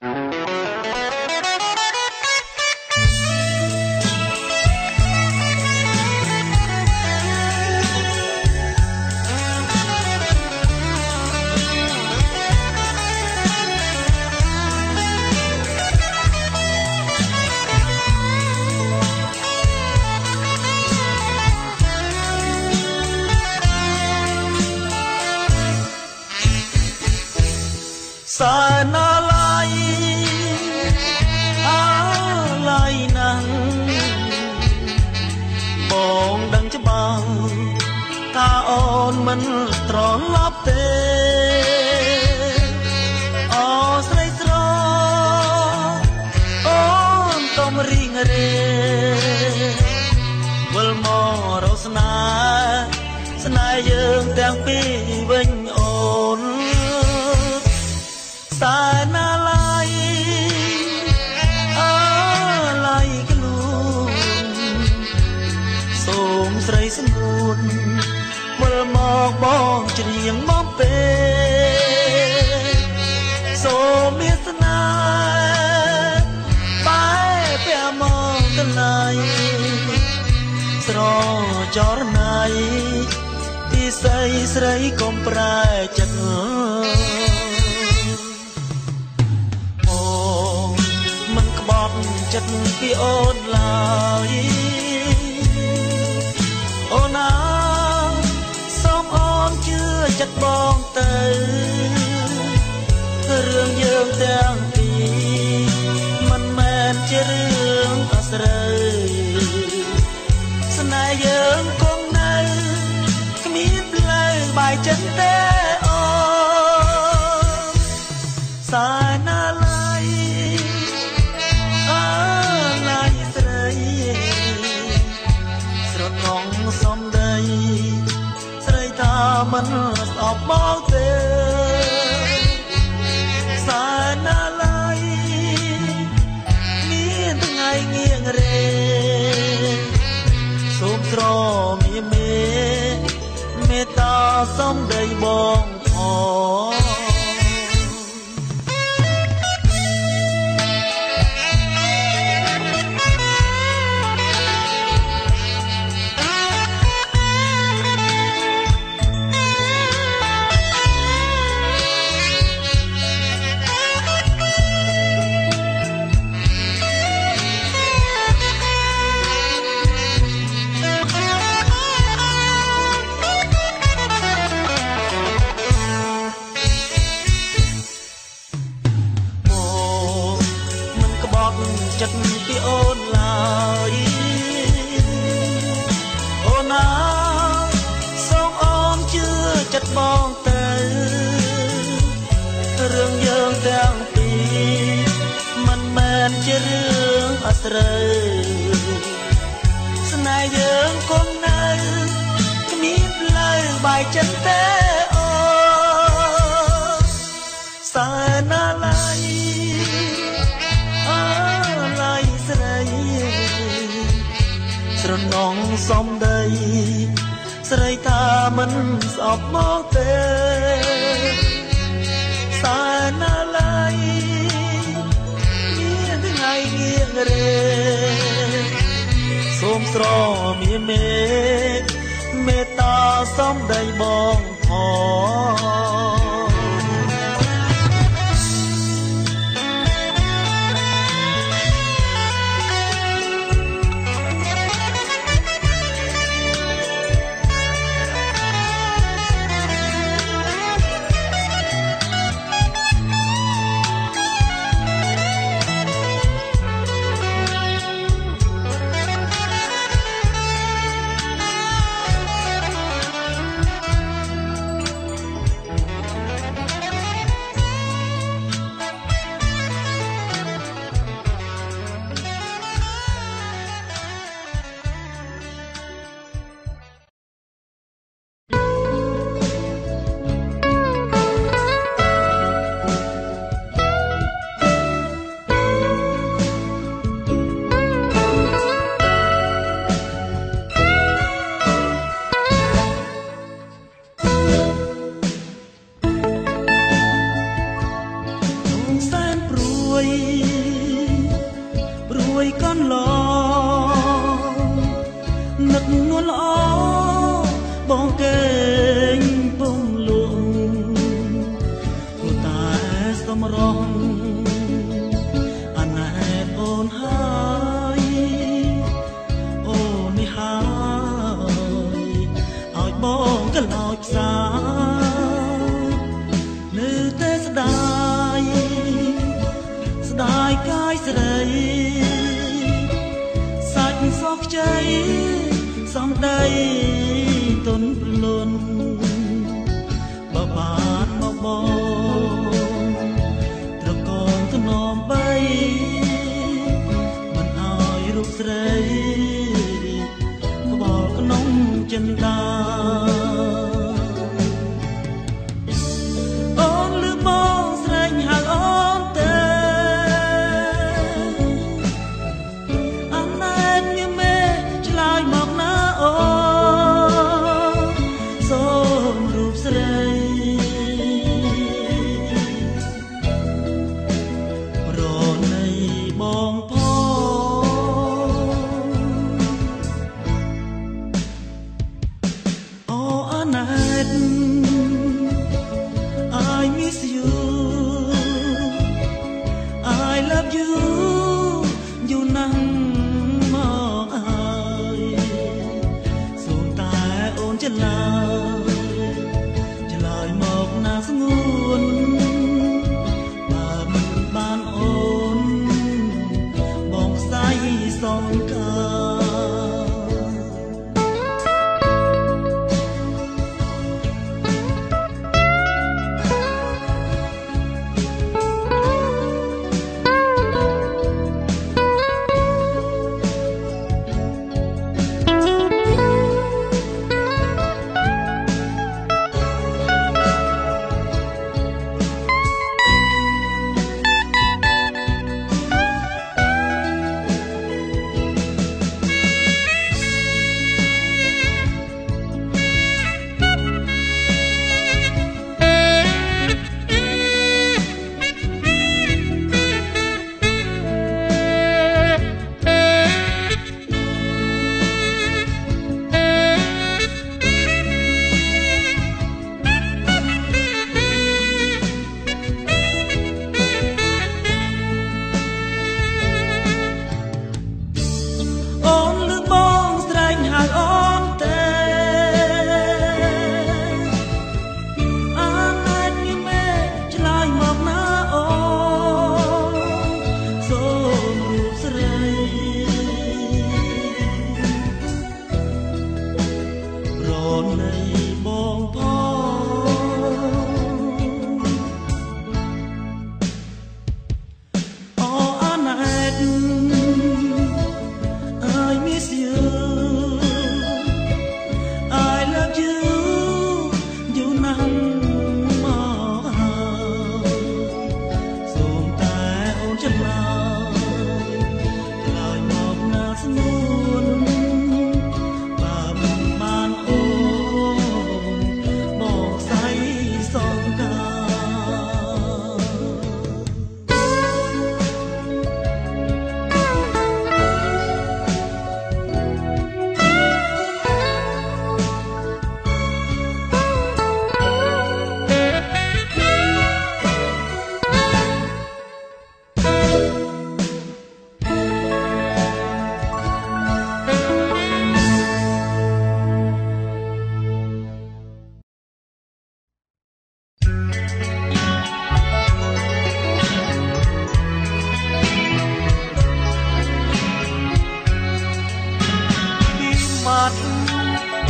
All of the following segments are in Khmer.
ស្ចិត្តពីអូនឡើយអូនណាសូមអូនជឿចិត្តបងទៅរឿងយើងទាំង ត្រូវស្នេហ៍យើងគង់នៅគ្មានផ្លូវបាយចិត្តទេអូសាណាឡៃអើឡៃស្រីស្រណងសំដីស្រីថាមិនស្អប់មកទេ សូមស្រមៀមេមេត្តាសំដីបង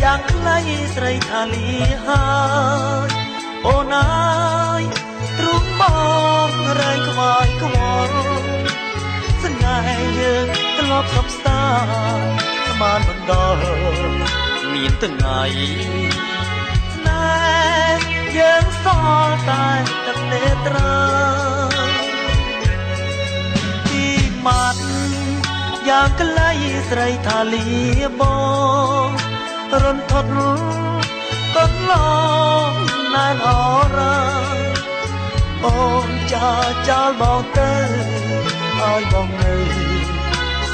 ដាំងខ្លៃស្រីថាលីហើយអូនអើយទ្រូងបងរើយខ្វាយខ្វល់ស្នេហ៍យើងធ្លាប់សបស្តាស្មានបណ្ដល់មានថ្ងៃស្នេហ៍យើងសល់តែទឹកទេត្រាទីមាត់យ៉ាងខ្លៃស្រីថាលីបង រន្ធត់កត់ឡងណែនអរ៉ាអូនចាចាល់មកទៅឲ្យបងនៅ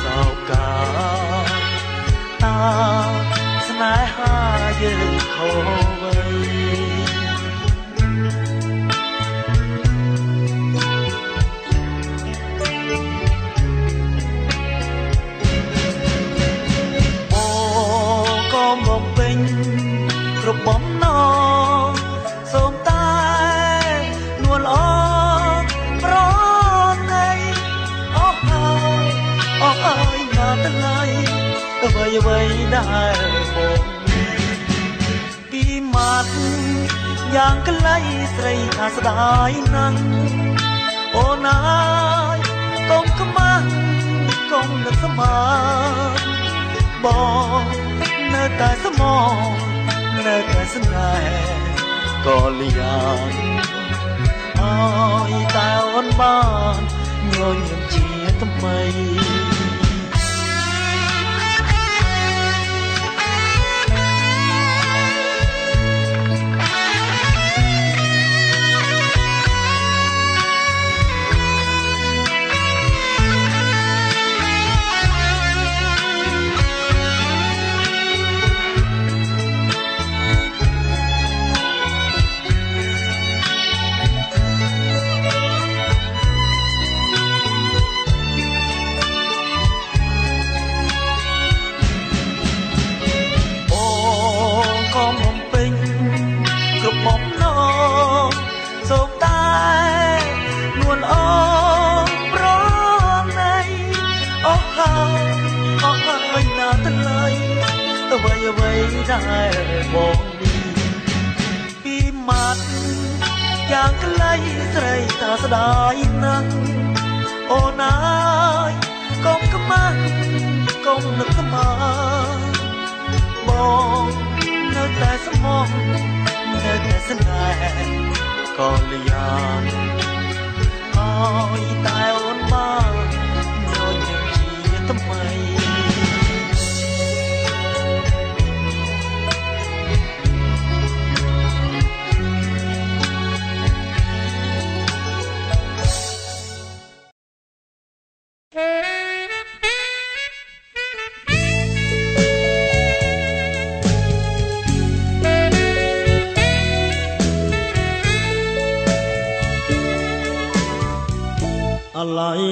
សោកាតាស្នេហាយើងខោវៃ អ្វីដែលបងពីមាត់យ៉ាងក្លៃស្រីថាស្ដាយណាស់អូនអើយកុំខ្មាស់កុំនឹកស្មានបងនៅតែស្មោនៅតែស្នេហ៍ក៏លៀងអើយតែអូនបានញញឹមជាថ្មី ដែលបងនេះពីម៉ាត់យ៉ាងក្លៃស្រីតាស្ដាយណាស់អូនអើយកុំខ្មាស់កុំនឹកស្មាបងនៅតែស្មោះនៅតែស្នេហ៍ក៏លៀងអើយតែអូនបាន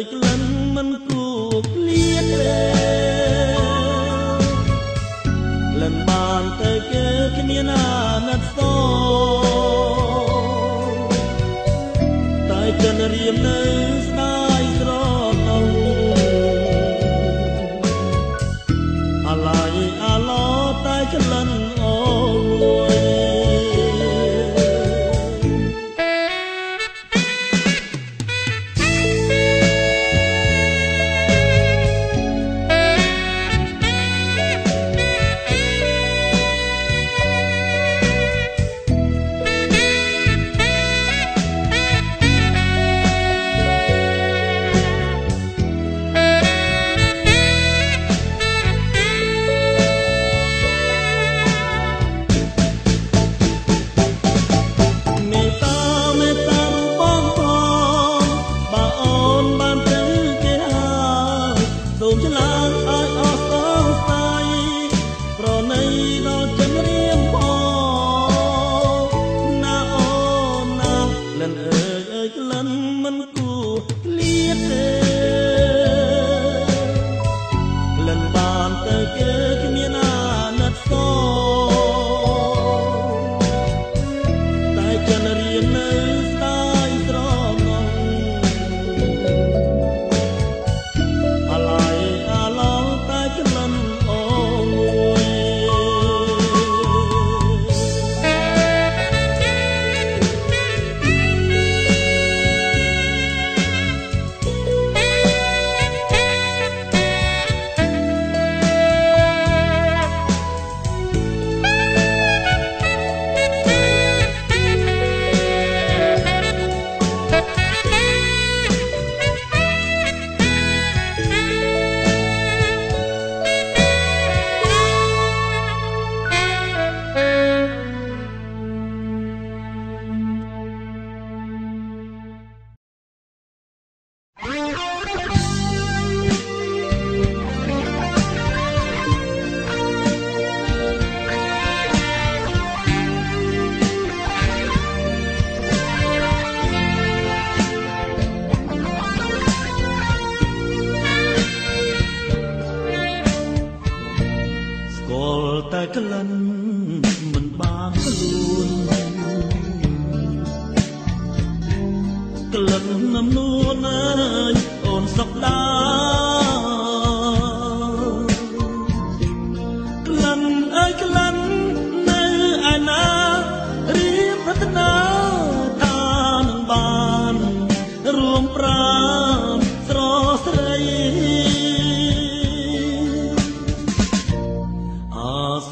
like love.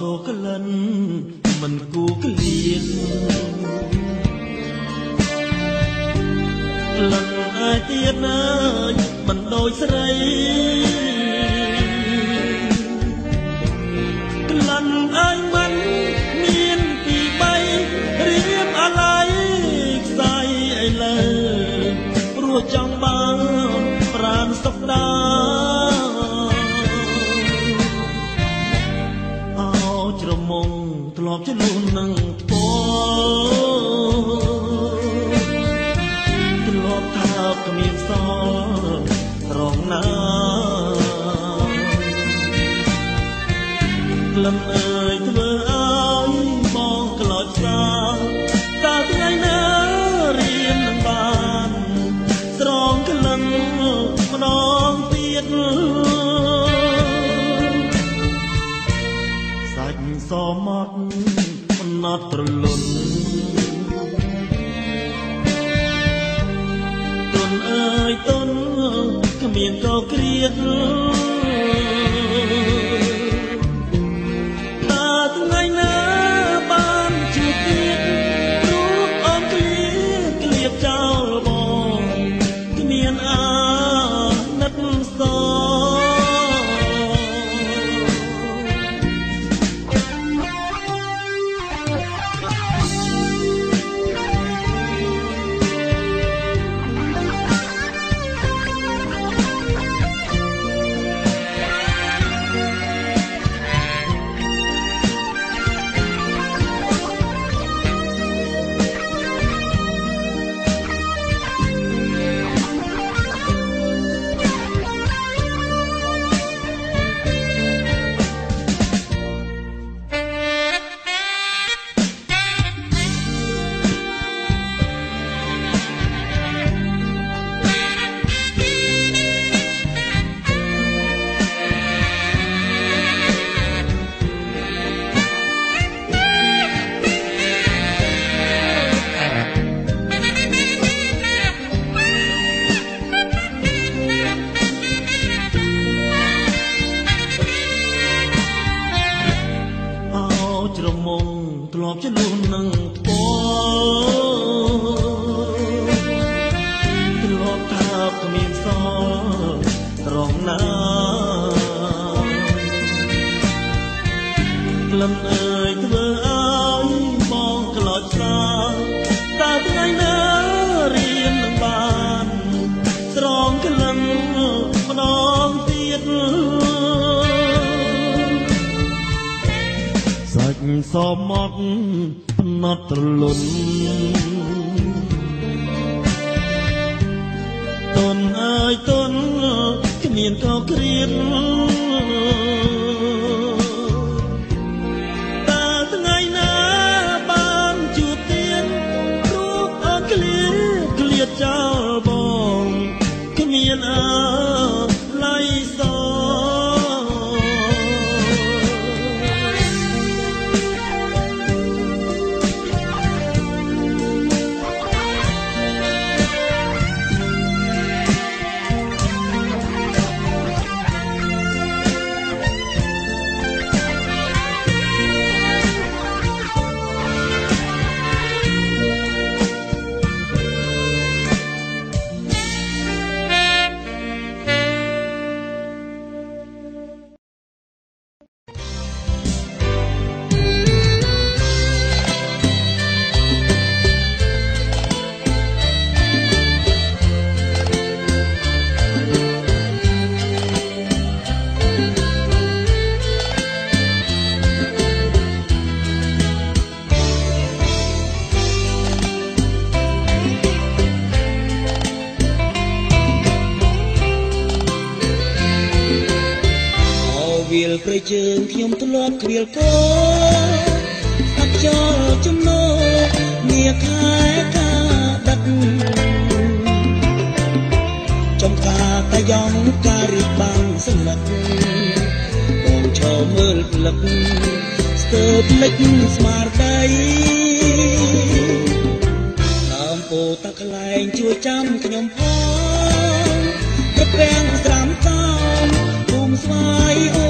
សោកលិនមិនគួរក្លៀនលឹងអាយទៀតណាមិនដូចស្រី ក្លិនអើយធ្វើឲ្យបងក្លោចស្រាលតើថ្ងៃណារៀននឹងបានស្រងក្លិនម្ដងទៀតសាច់សមត់មិនណត់ត្រលន់ទុនអើយទុនគ្មានកោក្រៀត មានកោក្រៀត ការតាយ៉ងការរីកបាំងសម្លឹកបងឈរមើលផ្លឹកស្ទើរភ្លេចស្មារតីតាមពោតាក់លែងជួយចាំខ្ញុំផងត្រពាំងស្រាំតាមភូមិស្វាយអូ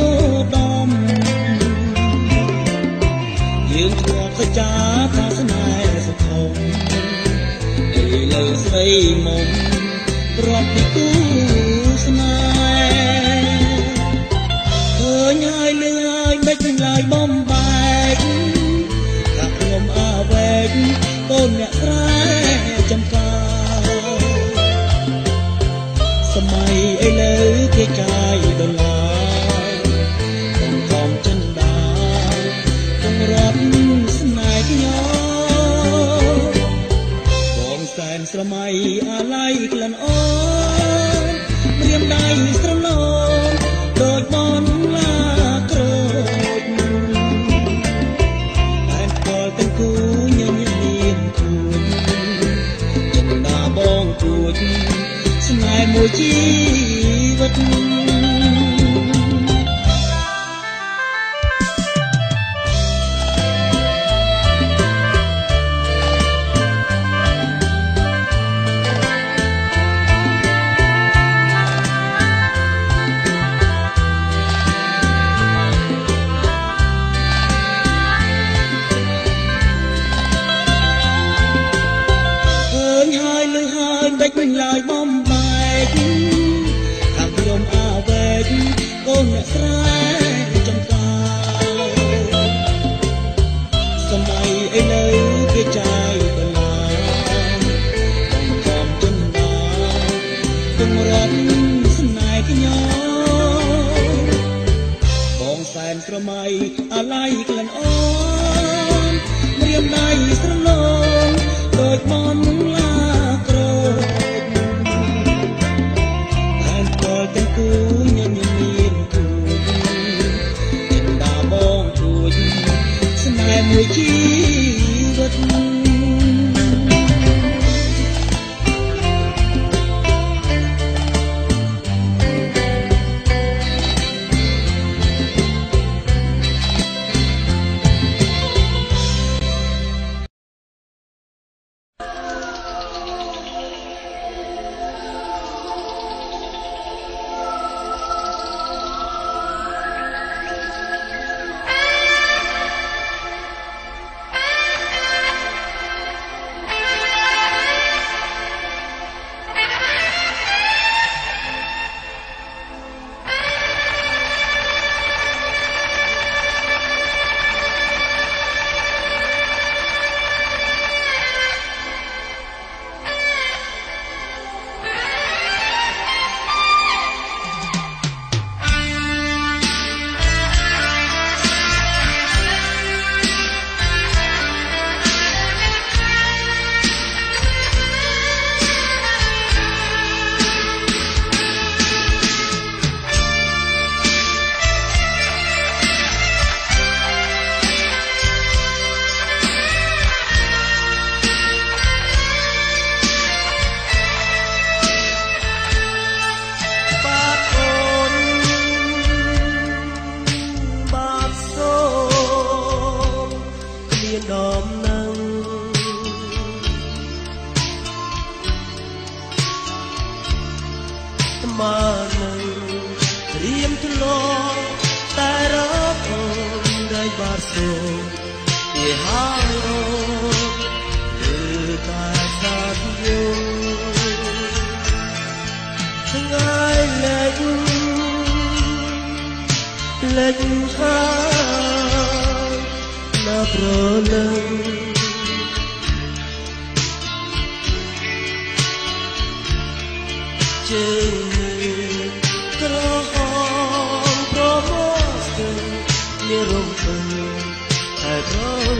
សច្ចាថាស្នេហ៍សុខុមឥឡូវស្រីមុំ ប្រ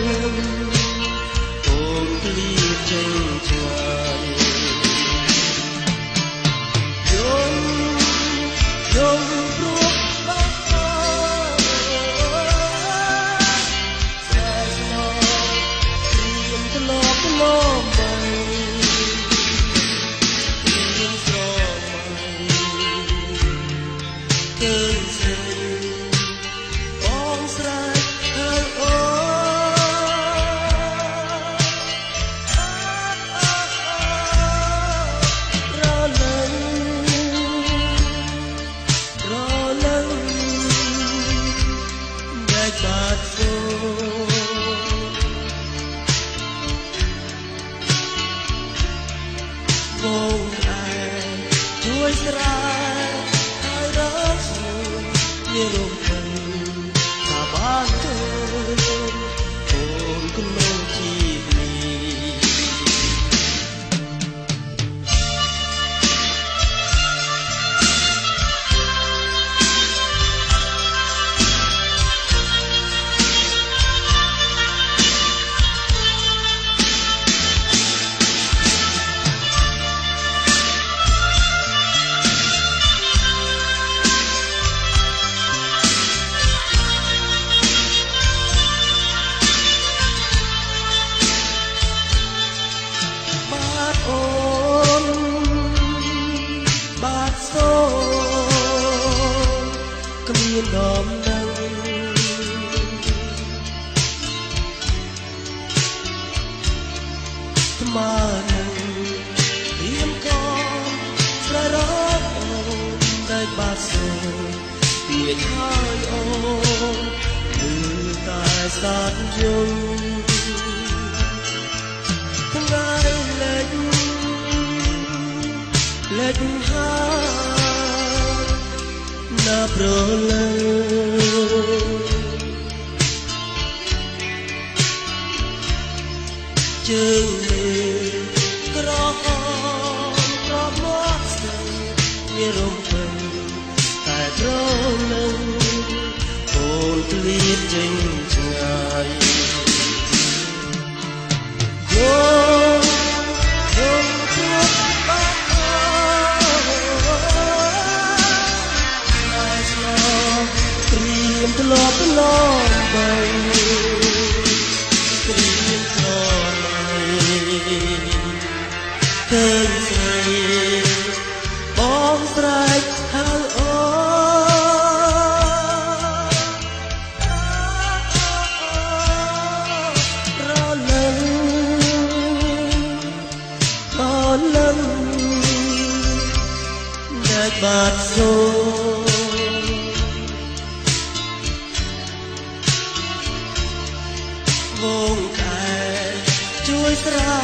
Thank you. មានដំណឹងថ្មើនឹងព្រៀមក៏ប្ររពអូនដោយបាត់សូនពីហើយអូនគឺតែសាទយល់ថ្ងៃលិចលិចហើយ ដល់ប្រលឹងជើងលើ បាត់សូវងកែជួយស្រែ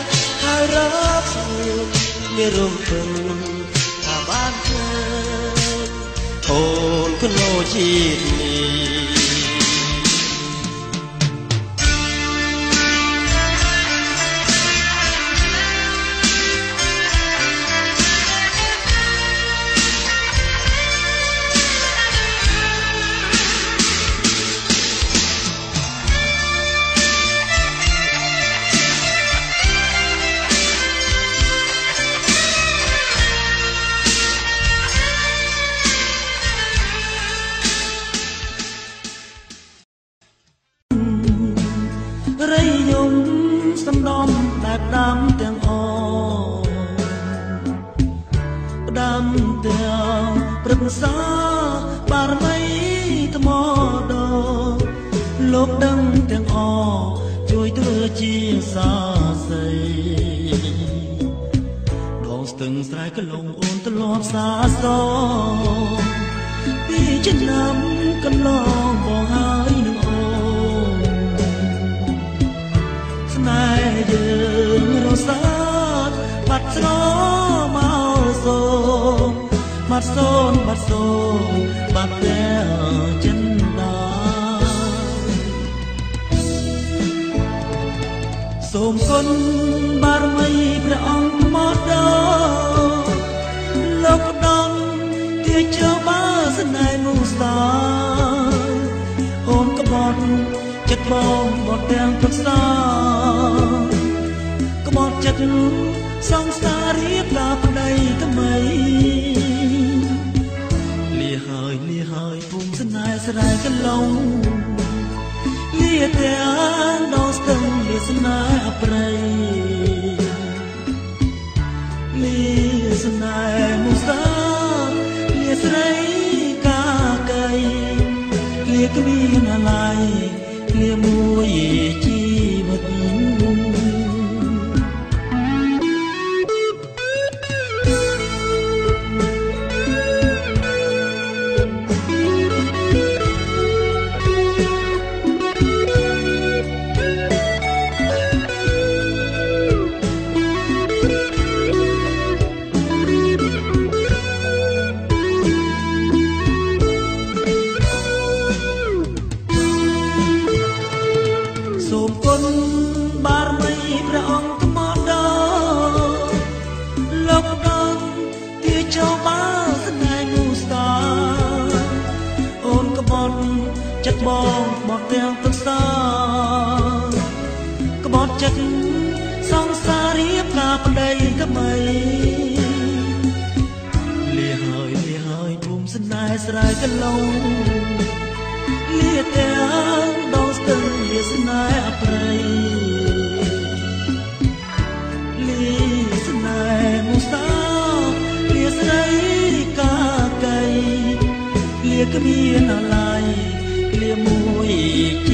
កហើយរាប់ស្រួលមានរំពឹងថាបានឃើញអូនគលោជាតិនេះ នបាត់សូនបាត់ព្រះចិនដាសូមគុណបារមីព្រះអង្គមកដល់លោកដំទាជើបាស្នេហ៍មុសាអូនក្បត់ចិត្តបងបត់ទាំងទុកសាក្បត់ចិត្តសង្សាររៀបដល់ប្តីថ្មី ស្នេហ៍ស្រែកឡុងលាទាំងដល់ស្ទឹងលាស្នេហ៍អប្រៃលាស្នេហ៍មុសាលាស្រីកាកៃលាគ្មានអាឡ័យលាមួយជី ចិត្តបងបត់ទាំងទឹកសាក្បត់ចិត្តសង្សាររៀបការប្តីថ្មីលាហើយលាហើយភូមិស្នេហ៍ស្រែកឡុងលាទាំងដងស្ទឹងលាស្នេហ៍អប្រៃលាស្នេហ៍មុសាលាស្រីកាកៃលាគ្មានអាឡ័យលា មួយជី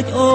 lệch ô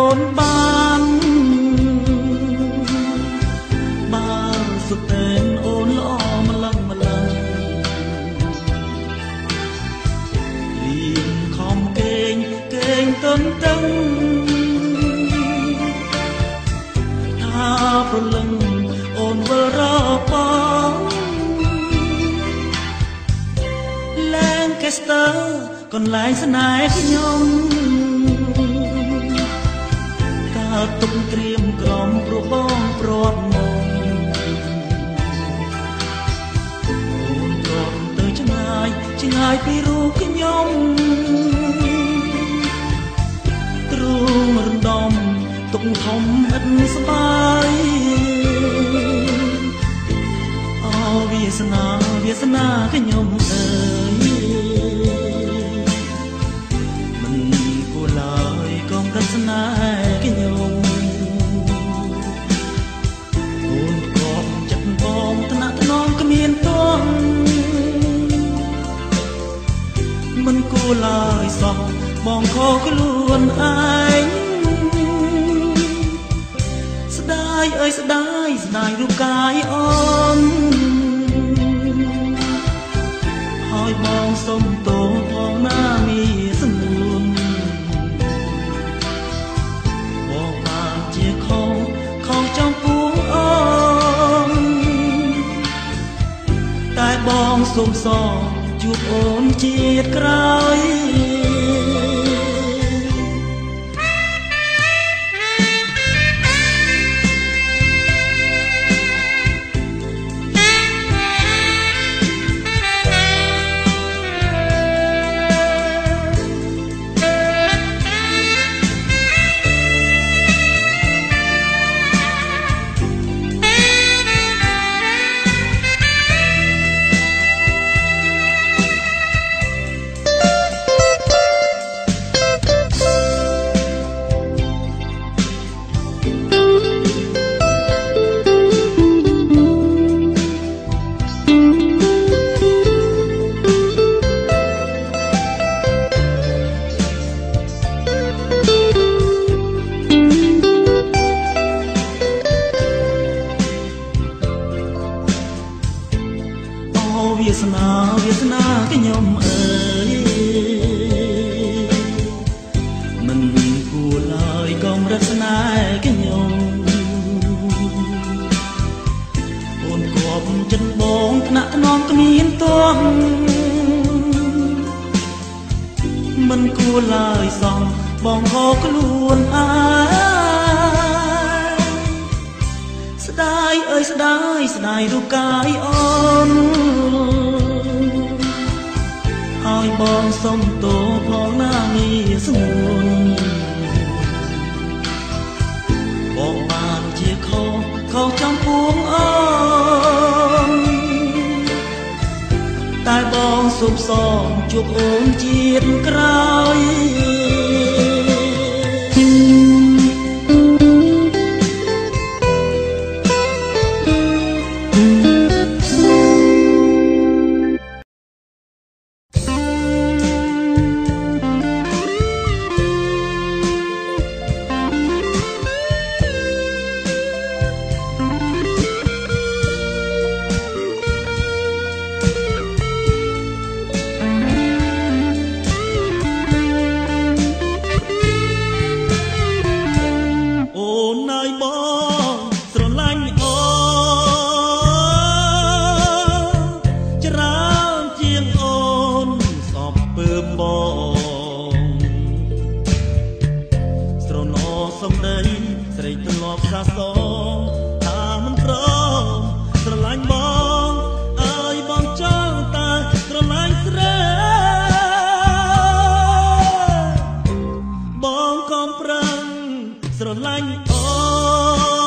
អូនជាតិក្រោយ បងហោខ្លួនហើយស្ដាយអើយស្ដាយស្ដាយរូបកាយអូនហើយបងសុំទោសផងណាងារស្ងួនបងបានជាខុសខុសចំពោះអូនតែបងសុំសងជួបអូនជាតិក្រោយ Oh.